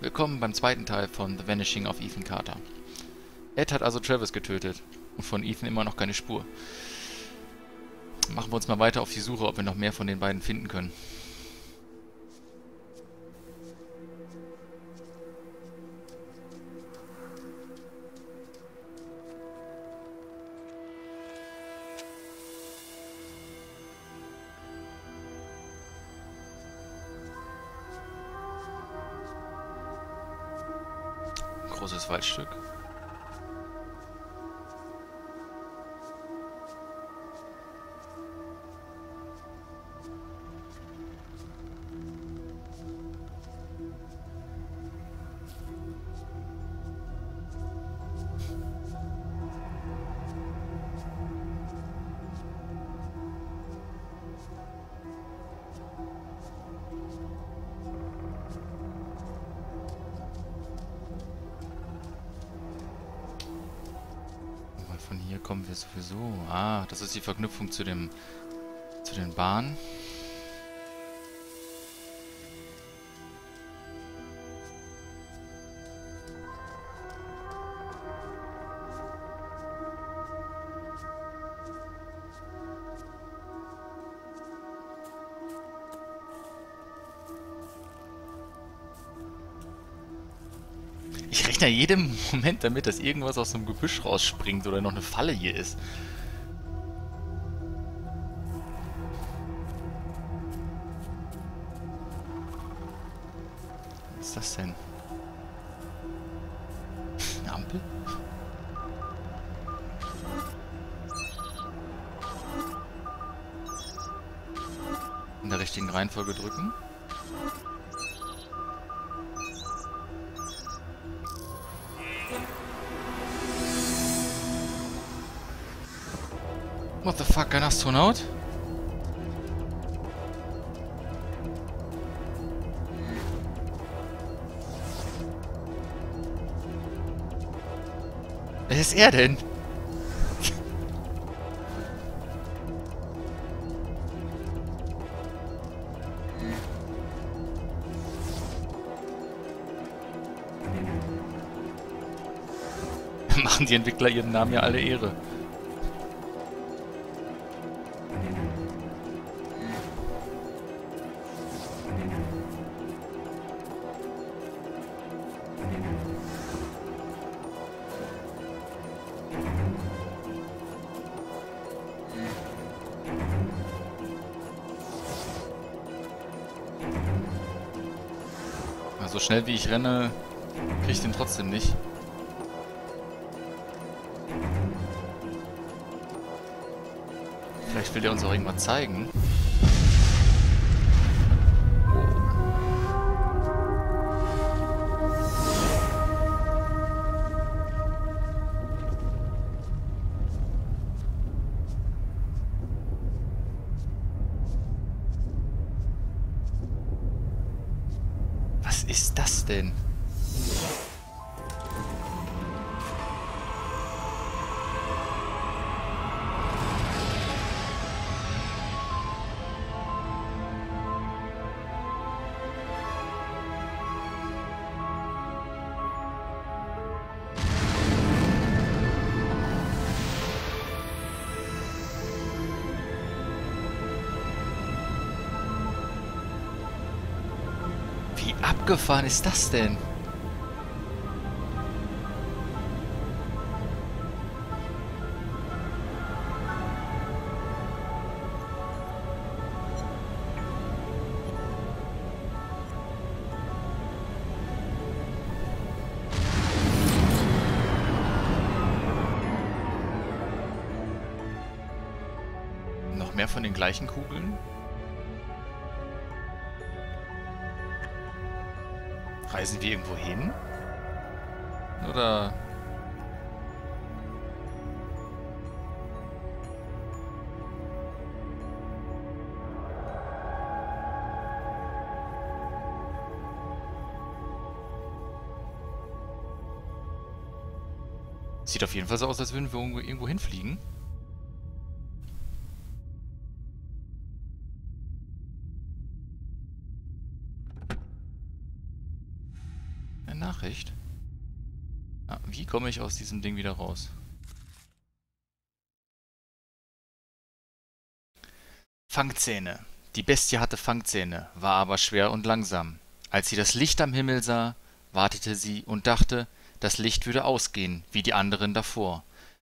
Willkommen beim zweiten Teil von The Vanishing of Ethan Carter. Ed hat also Travis getötet und von Ethan immer noch keine Spur. Machen wir uns mal weiter auf die Suche, ob wir noch mehr von den beiden finden können. Von hier kommen wir sowieso. Ah, das ist die Verknüpfung zu dem zu den Bahnen. Rechne ja jeden Moment damit, dass irgendwas aus dem Gebüsch rausspringt oder noch eine Falle hier ist. Was ist das denn? Eine Ampel? In der richtigen Reihenfolge drücken. Fuck, ein Astronaut? Wer ist er denn? Machen die Entwickler ihren Namen ja alle Ehre. Schnell wie ich renne, kriege ich den trotzdem nicht. Vielleicht will der uns auch irgendwas zeigen. Ist das denn? Abgefahren ist das denn? Noch mehr von den gleichen Kugeln? Reisen wir irgendwo hin? Oder... Sieht auf jeden Fall so aus, als würden wir irgendwo, irgendwo hinfliegen. Komme ich aus diesem Ding wieder raus? Fangzähne. Die Bestie hatte Fangzähne, war aber schwer und langsam. Als sie das Licht am Himmel sah, wartete sie und dachte, das Licht würde ausgehen, wie die anderen davor.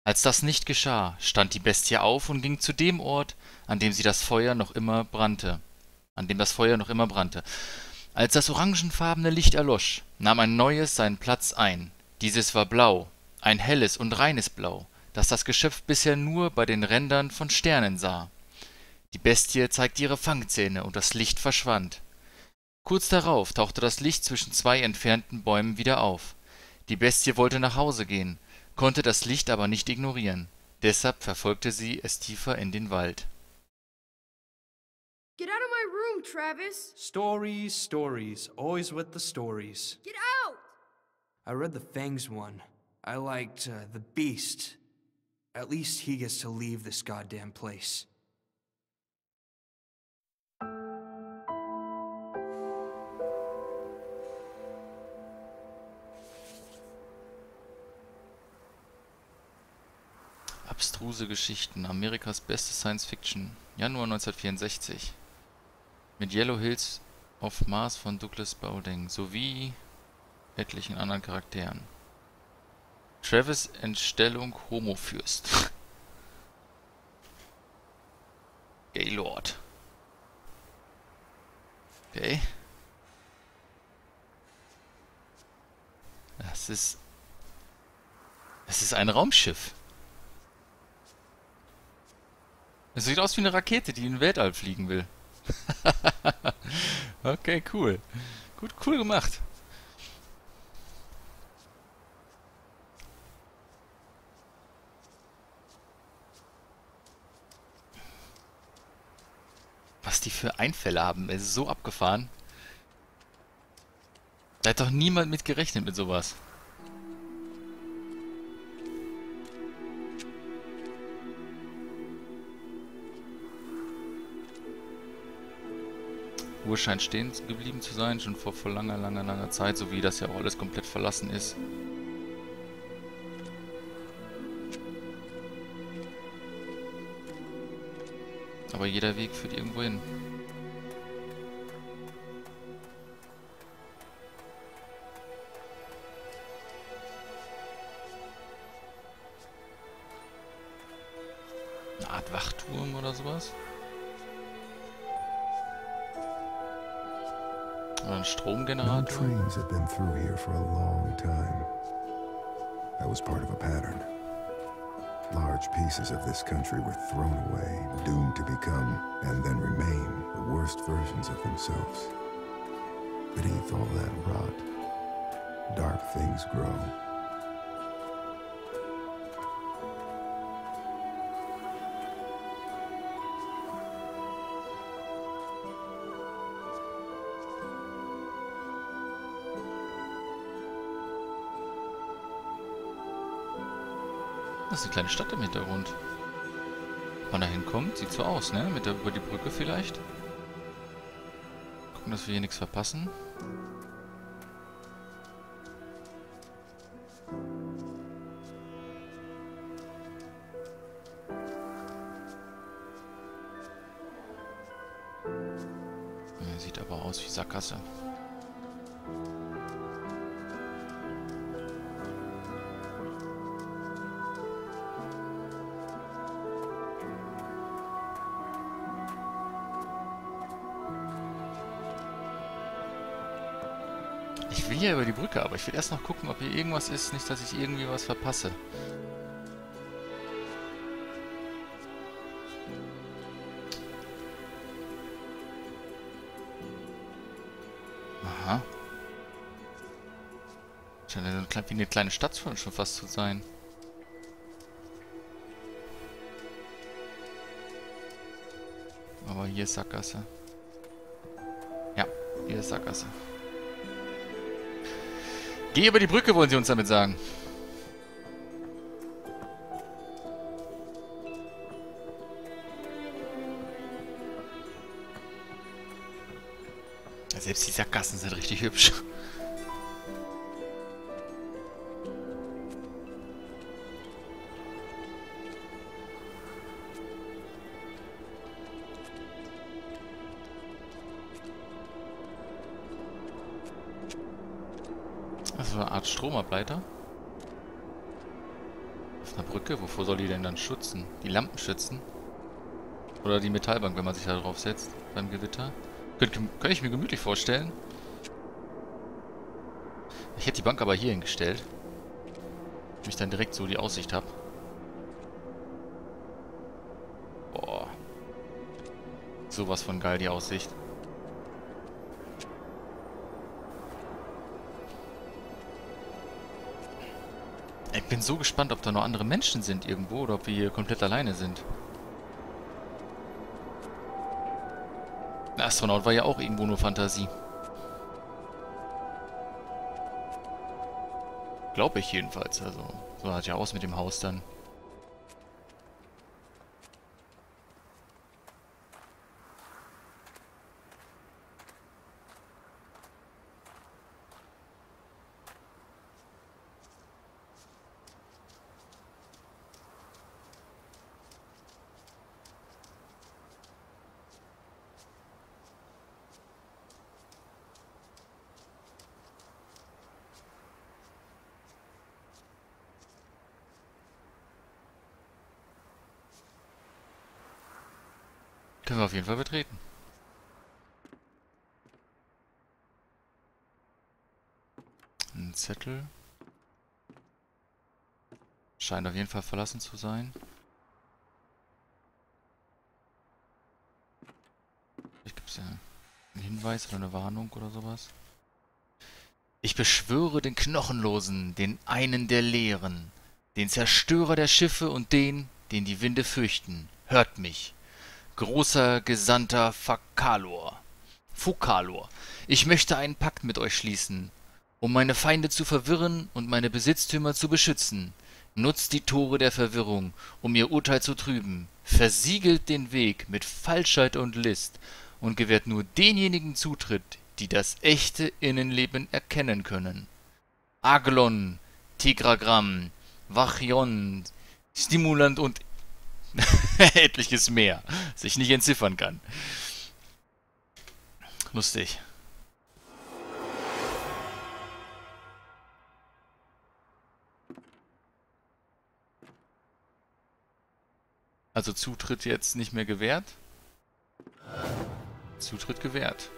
Als das nicht geschah, stand die Bestie auf und ging zu dem Ort, an dem sie das Feuer noch immer brannte, an dem das Feuer noch immer brannte. Als das orangenfarbene Licht erlosch, nahm ein neues seinen Platz ein. Dieses war blau, ein helles und reines Blau, das das Geschöpf bisher nur bei den Rändern von Sternen sah. Die Bestie zeigte ihre Fangzähne und das Licht verschwand. Kurz darauf tauchte das Licht zwischen zwei entfernten Bäumen wieder auf. Die Bestie wollte nach Hause gehen, konnte das Licht aber nicht ignorieren. Deshalb verfolgte sie es tiefer in den Wald. Get out of my room, Travis! Stories, stories, always with the stories. Get out! I read the Fangs one. I liked uh, the Beast. At least he gets to leave this goddamn place. Abstruse Geschichten. Amerikas beste Science Fiction. Januar 1964. Mit Yellow Hills of Mars von Douglas Bowding sowie etlichen anderen Charakteren. Travis Entstellung Homofürst. Gaylord. Okay. Das ist... Es ist ein Raumschiff. Es sieht aus wie eine Rakete, die in den Weltall fliegen will. okay, cool. Gut, cool gemacht. Die für Einfälle haben, es ist so abgefahren. Da hat doch niemand mit gerechnet mit sowas. Uhr scheint stehen geblieben zu sein, schon vor, vor langer, langer, langer Zeit, so wie das ja auch alles komplett verlassen ist. Aber jeder Weg führt irgendwo hin. Eine Art Wachturm oder sowas? Oder ein No Stromgenerator? trains have been through here for a long time. That was part of a pattern. Large pieces of this country were thrown away, doomed to become, and then remain, the worst versions of themselves. Beneath all that rot, dark things grow. Das ist eine kleine Stadt im Hintergrund. Ob man da hinkommt, sieht so aus, ne? Mit der, über die Brücke vielleicht. Gucken, dass wir hier nichts verpassen. Brücke, aber ich will erst noch gucken, ob hier irgendwas ist. Nicht, dass ich irgendwie was verpasse. Aha. Scheint ja wie eine kleine Stadt schon fast zu sein. Aber hier ist Sackgasse. Ja, hier ist Sackgasse. Geh über die Brücke, wollen sie uns damit sagen. Selbst die Sackgassen sind richtig hübsch. Das ist eine Art Stromableiter. Auf einer Brücke? Wovor soll die denn dann schützen? Die Lampen schützen? Oder die Metallbank, wenn man sich da drauf setzt beim Gewitter? Könnte könnt ich mir gemütlich vorstellen. Ich hätte die Bank aber hier hingestellt. Damit ich dann direkt so die Aussicht habe. Boah. Sowas von geil, die Aussicht. Bin so gespannt, ob da noch andere Menschen sind irgendwo oder ob wir hier komplett alleine sind. Der Astronaut war ja auch irgendwo nur Fantasie. Glaube ich jedenfalls. Also, so hat ja aus mit dem Haus dann. Jeden Fall betreten. Ein Zettel. Scheint auf jeden Fall verlassen zu sein. Vielleicht gibt es ja einen Hinweis oder eine Warnung oder sowas. Ich beschwöre den Knochenlosen, den einen der Leeren, den Zerstörer der Schiffe und den, den die Winde fürchten. Hört mich großer Gesandter Fakalor. Fukalor, ich möchte einen Pakt mit euch schließen, um meine Feinde zu verwirren und meine Besitztümer zu beschützen. Nutzt die Tore der Verwirrung, um ihr Urteil zu trüben, versiegelt den Weg mit Falschheit und List und gewährt nur denjenigen Zutritt, die das echte Innenleben erkennen können. Aglon, Tigragramm, Wachion, Stimulant und etliches mehr, das ich nicht entziffern kann. Lustig. Also Zutritt jetzt nicht mehr gewährt? Zutritt gewährt.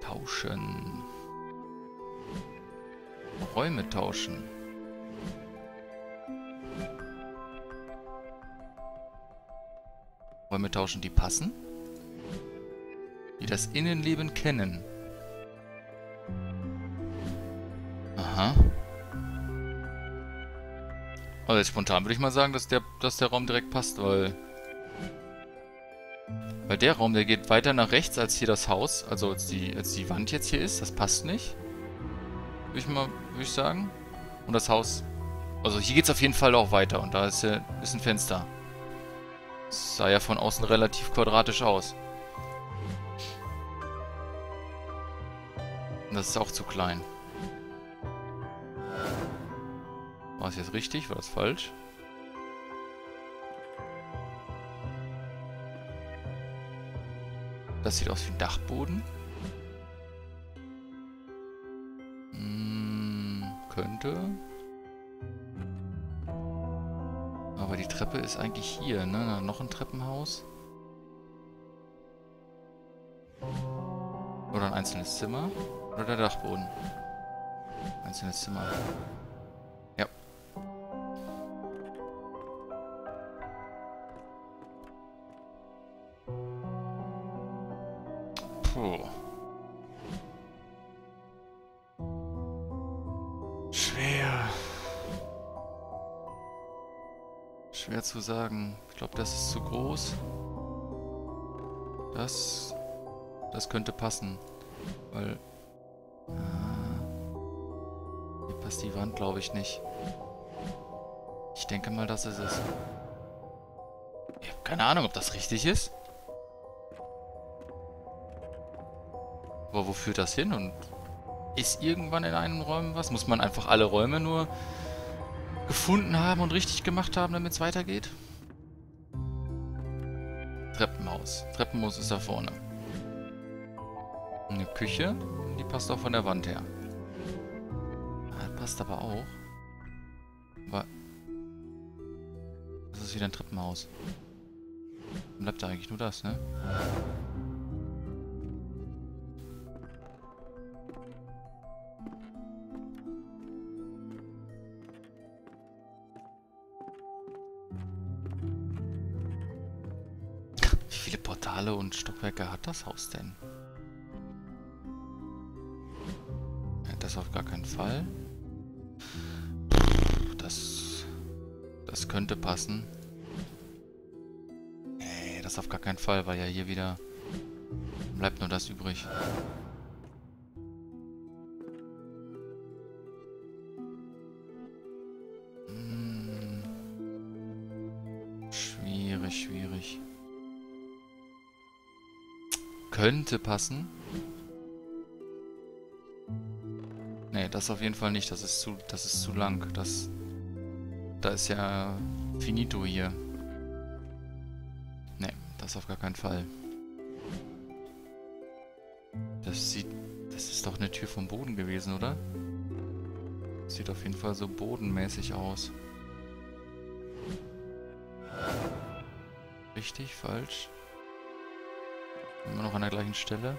Tauschen. Räume tauschen. Räume tauschen, die passen. Die das Innenleben kennen. Aha. Also jetzt spontan würde ich mal sagen, dass der, dass der Raum direkt passt, weil... Weil der Raum, der geht weiter nach rechts als hier das Haus. Also als die, als die Wand jetzt hier ist. Das passt nicht. Würde ich mal, würde ich sagen. Und das Haus... Also hier geht es auf jeden Fall auch weiter. Und da ist, ist ein Fenster. Das sah ja von außen relativ quadratisch aus. Das ist auch zu klein. War es jetzt richtig? War das falsch? Das sieht aus wie ein Dachboden. Hm, könnte. Aber die Treppe ist eigentlich hier, ne? Noch ein Treppenhaus. Oder ein einzelnes Zimmer. Oder der Dachboden. Einzelnes Zimmer. Ja. Puh. Schwer zu sagen. Ich glaube, das ist zu groß. Das... Das könnte passen. Weil... Äh, hier passt die Wand, glaube ich, nicht. Ich denke mal, das ist es. Ich habe keine Ahnung, ob das richtig ist. Aber wo führt das hin? Und ist irgendwann in einem Raum was? Muss man einfach alle Räume nur gefunden haben und richtig gemacht haben, damit es weitergeht? Treppenhaus. Treppenhaus ist da vorne. Eine Küche, die passt auch von der Wand her. Ah, passt aber auch. Aber... Das ist wieder ein Treppenhaus. Bleibt da eigentlich nur das, ne? Stockwerke hat das Haus denn? Das auf gar keinen Fall. Das... Das könnte passen. Nee, das auf gar keinen Fall, weil ja hier wieder... Bleibt nur das übrig. Könnte passen. Nee, das auf jeden Fall nicht. Das ist zu, das ist zu lang. Das, da ist ja finito hier. Nee, das auf gar keinen Fall. Das sieht, das ist doch eine Tür vom Boden gewesen, oder? Sieht auf jeden Fall so bodenmäßig aus. Richtig, falsch. Immer noch an der gleichen Stelle.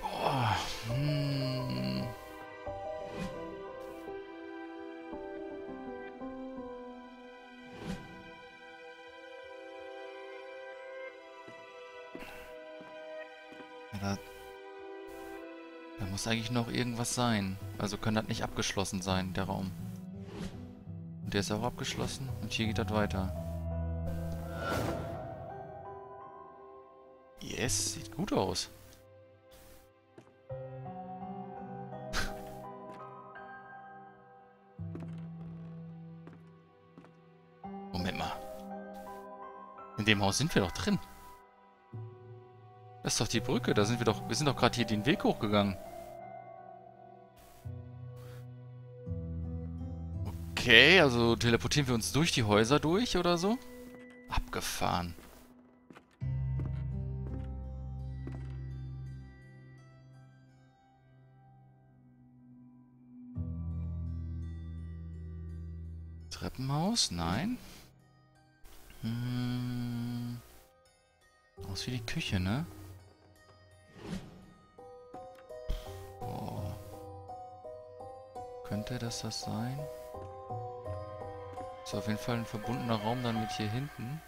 Boah. Hm. Da muss eigentlich noch irgendwas sein. Also kann das nicht abgeschlossen sein, der Raum. Und der ist auch abgeschlossen. Und hier geht das weiter. Yes, sieht gut aus. Moment mal. In dem Haus sind wir doch drin. Das ist doch die Brücke, da sind wir doch... Wir sind doch gerade hier den Weg hochgegangen. Okay, also teleportieren wir uns durch die Häuser durch oder so? Abgefahren. Treppenhaus? Nein. Hm. Aus wie die Küche, ne? Oh. Könnte das das sein? Ist auf jeden Fall ein verbundener Raum dann mit hier hinten.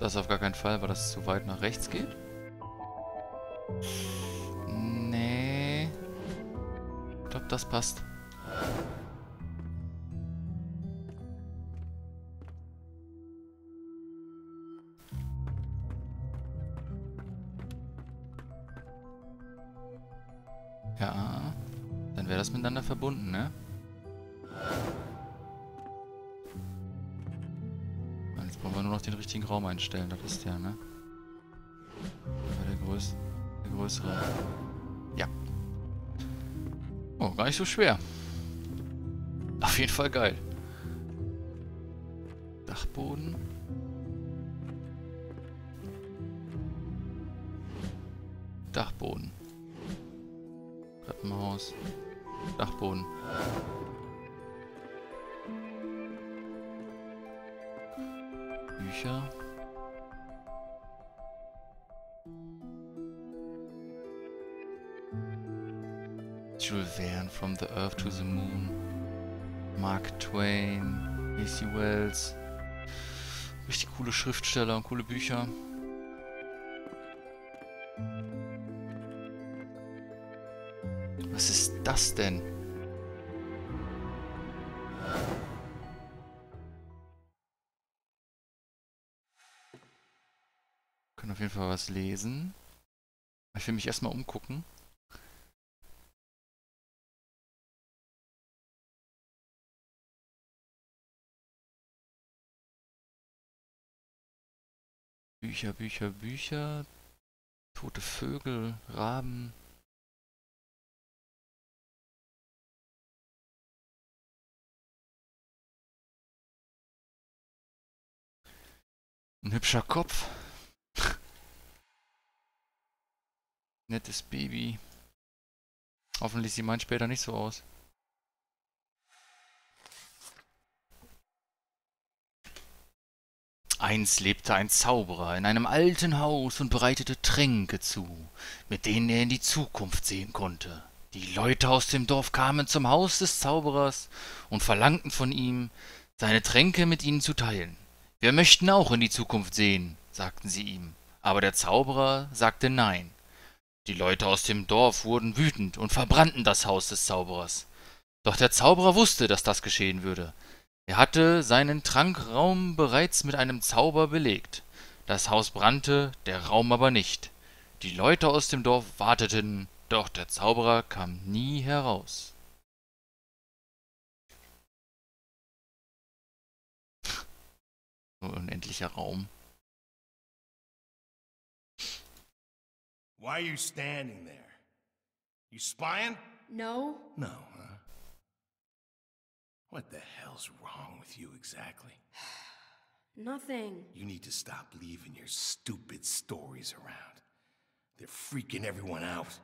Das auf gar keinen Fall, weil das zu weit nach rechts geht. Nee. Ich glaube, das passt. Miteinander verbunden, ne? Jetzt brauchen wir nur noch den richtigen Raum einstellen, das ist der, ne? Der, größ der größere. Ja. Oh, gar nicht so schwer. Auf jeden Fall geil. Dachboden. Dachboden. Treppenhaus. Dachboden. Bücher. Jules Verne, From the Earth to the Moon. Mark Twain, A.C. Wells. Richtig coole Schriftsteller und coole Bücher. Was ist das denn? Können auf jeden Fall was lesen. Ich will mich erstmal umgucken. Bücher, Bücher, Bücher. Tote Vögel, Raben. Ein hübscher Kopf. Nettes Baby. Hoffentlich sieht mein später nicht so aus. Einst lebte ein Zauberer in einem alten Haus und bereitete Tränke zu, mit denen er in die Zukunft sehen konnte. Die Leute aus dem Dorf kamen zum Haus des Zauberers und verlangten von ihm, seine Tränke mit ihnen zu teilen. Wir möchten auch in die Zukunft sehen, sagten sie ihm, aber der Zauberer sagte nein. Die Leute aus dem Dorf wurden wütend und verbrannten das Haus des Zauberers. Doch der Zauberer wusste, dass das geschehen würde. Er hatte seinen Trankraum bereits mit einem Zauber belegt. Das Haus brannte, der Raum aber nicht. Die Leute aus dem Dorf warteten, doch der Zauberer kam nie heraus. Unendlicher Raum. Why are you standing there? You spying? No? No, huh? What the hell's wrong with you exactly? Nothing. You need to stop leaving your stupid stories around. They're freaking everyone out.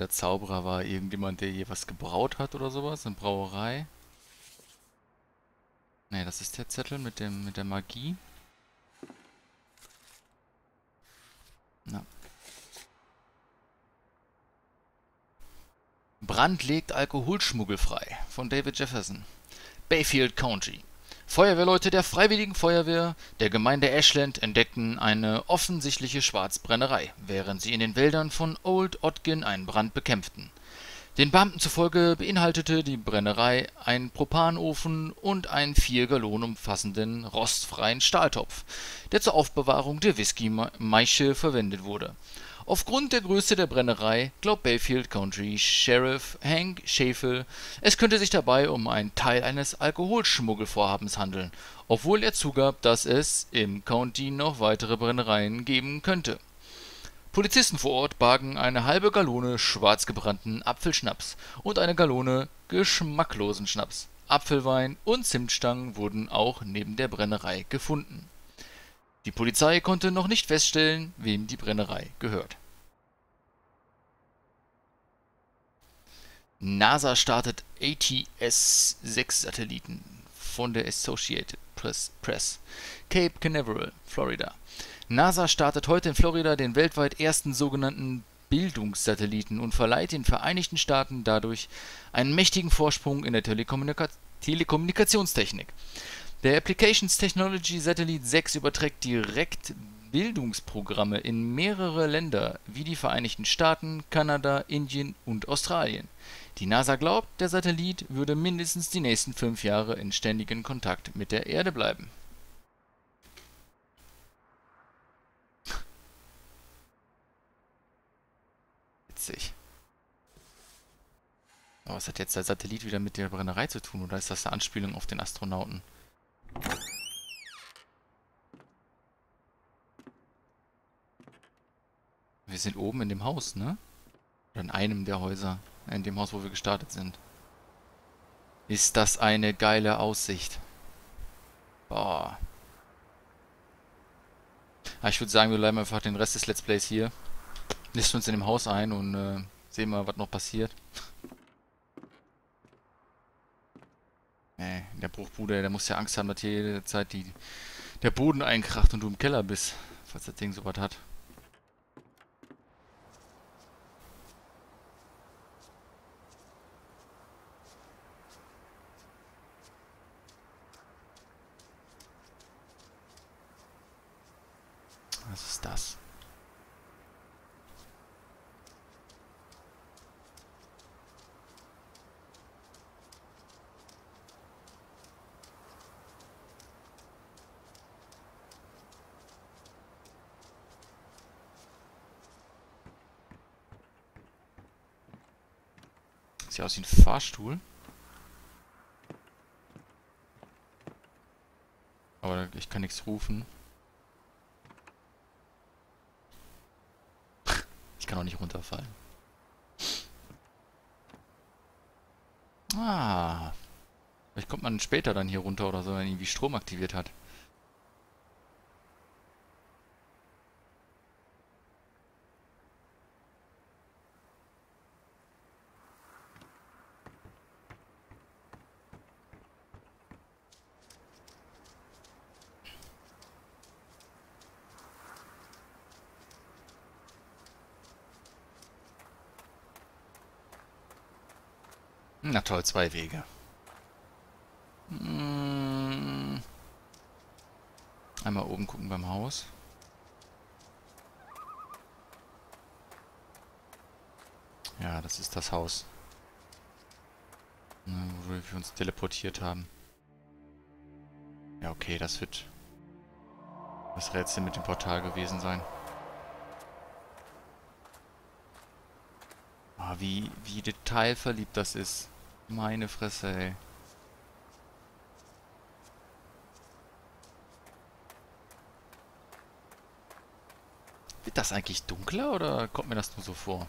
Der Zauberer war irgendjemand, der hier was gebraut hat oder sowas, eine Brauerei. Ne, das ist der Zettel mit dem mit der Magie. Na. Brand legt Alkoholschmuggel frei von David Jefferson. Bayfield County. Feuerwehrleute der Freiwilligen Feuerwehr der Gemeinde Ashland entdeckten eine offensichtliche Schwarzbrennerei, während sie in den Wäldern von Old Ogden einen Brand bekämpften. Den Beamten zufolge beinhaltete die Brennerei einen Propanofen und einen vier Gallonen umfassenden rostfreien Stahltopf, der zur Aufbewahrung der Whisky-Maische verwendet wurde Aufgrund der Größe der Brennerei glaubt Bayfield County Sheriff Hank Schäfel, es könnte sich dabei um einen Teil eines Alkoholschmuggelvorhabens handeln, obwohl er zugab, dass es im County noch weitere Brennereien geben könnte. Polizisten vor Ort bargen eine halbe Gallone schwarz gebrannten Apfelschnaps und eine Gallone geschmacklosen Schnaps. Apfelwein und Zimtstangen wurden auch neben der Brennerei gefunden die Polizei konnte noch nicht feststellen, wem die Brennerei gehört. NASA startet ATS-6-Satelliten von der Associated Press. Cape Canaveral, Florida. NASA startet heute in Florida den weltweit ersten sogenannten Bildungssatelliten und verleiht den Vereinigten Staaten dadurch einen mächtigen Vorsprung in der Telekommunika Telekommunikationstechnik. Der Applications Technology Satellite 6 überträgt direkt Bildungsprogramme in mehrere Länder wie die Vereinigten Staaten, Kanada, Indien und Australien. Die NASA glaubt, der Satellit würde mindestens die nächsten fünf Jahre in ständigem Kontakt mit der Erde bleiben. Witzig. Aber was hat jetzt der Satellit wieder mit der Brennerei zu tun? Oder ist das eine Anspielung auf den Astronauten? Wir sind oben in dem Haus, ne? Oder in einem der Häuser. In dem Haus, wo wir gestartet sind. Ist das eine geile Aussicht. Boah. Ja, ich würde sagen, wir bleiben einfach den Rest des Let's Plays hier. Listen uns in dem Haus ein und äh, sehen mal, was noch passiert. Nee, der Bruchbude, der muss ja Angst haben, dass hier jede Zeit die, der Boden einkracht und du im Keller bist, falls das Ding sowas hat. Was ist das? Sieht aus wie ein Fahrstuhl. Aber ich kann nichts rufen. kann auch nicht runterfallen. Ah. Vielleicht kommt man später dann hier runter oder so, wenn man irgendwie Strom aktiviert hat. Na toll, zwei Wege. Hm. Einmal oben gucken beim Haus. Ja, das ist das Haus. Wo wir uns teleportiert haben. Ja, okay, das wird das Rätsel mit dem Portal gewesen sein. Ah, wie, wie detailverliebt das ist. Meine Fresse, ey. Wird das eigentlich dunkler oder kommt mir das nur so vor?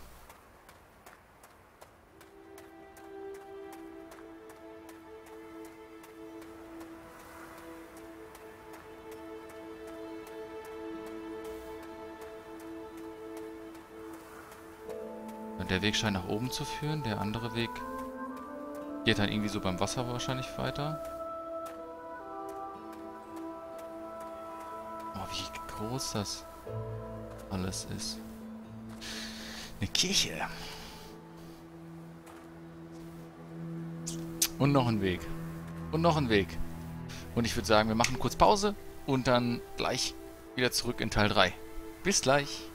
Der Weg scheint nach oben zu führen, der andere Weg geht dann irgendwie so beim Wasser wahrscheinlich weiter. Oh, wie groß das alles ist. Eine Kirche. Und noch ein Weg. Und noch ein Weg. Und ich würde sagen, wir machen kurz Pause und dann gleich wieder zurück in Teil 3. Bis gleich.